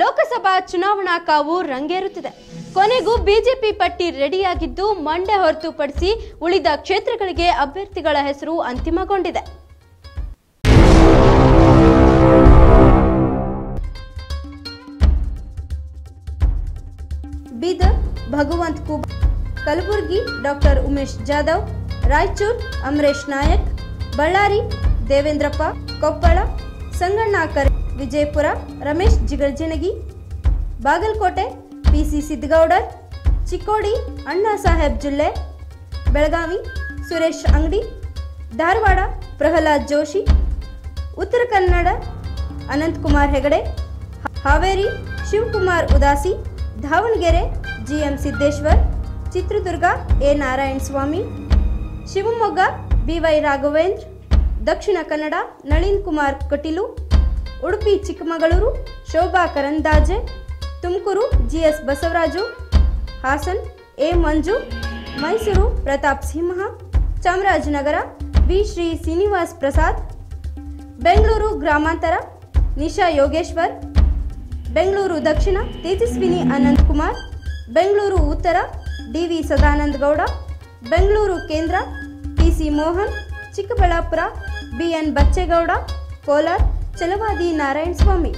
ಲೋಕಸಭಾ ಚುನಾವಣಾ ಕಾವು ರಂಗೇರುತ್ತಿದೆ. ಕೊನೆಗೂ ಬಿಜೆಪಿ ಪಟ್ಟಿ ರೆಡಿಯಾಗಿದ್ದು ಮಂಡ್ಯ ಹೊರತುಪಡಿಸಿ ಉಳಿದ ಕ್ಷೇತ್ರಗಳಿಗೆ ಅಭ್ಯರ್ಥಿಗಳ ಹೆಸರು ಅಂತಿಮಗೊಂಡಿದೆ. ಬೀದರ್, ಭಗವಂತ ಕುಬ್, ಕಲಬುರಗಿ, ಡಾಕ್ಟರ್ ಉಮೇಶ್ ಜಾಧವ್, ರಾಯಚೂರು, ಅಮರೇಶ್ ನಾಯಕ್, ಬಳ್ಳಾರಿ, ದೇವೇಂದ್ರಪ್ಪ ಕೊಪ್ಪಳ, ಸಂಗಣ್ಣ ಕರೆ Vijayapura, Ramesh Jigajinagi Bagalkote, P C Siddagoudar Chikkodi, Anna Saheb Jolle, Belagavi, Suresh Angadi, Dharwad, Pralhad Joshi, Uttara Kannada, Ananthkumar Hegde, Haveri, Shivakumar Udasi, Davanagere, G M Siddeshwar, Chitradurga, A Narayana Swamy, Shivamogga, B Y Raghavendra, Dakshina Kannada, Nalin Kumar Kateel Udupi Chikkamagaluru, Shobha Karandlaje Tumakuru G S Basavaraju, Hassan A Manju, Mysuru Pratap Simha, Chamarajanagar V Shri Srinivas Prasad, Bengaluru ಗ್ರಾಮಾಂತರ ನಿಶಾ ಯೋಗೇಶ್ವರ್, ಬೆಂಗಳೂರು ದಕ್ಷಿಣ ತೇಜಸ್ವಿನಿ ಅನಂತ್ ಕುಮಾರ್, ಬೆಂಗಳೂರು ಉತ್ತರ D V Sadananda Gowda, Bengaluru ಕೇಂದ್ರ T C Mohan, Chikkaballapur B N Bachegowda, Kolar Chalavadi Narayana Swamy